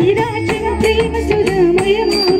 Mira, chinga, chinga, chinga, chinga, chinga, chinga, chinga, chinga, chinga, chinga,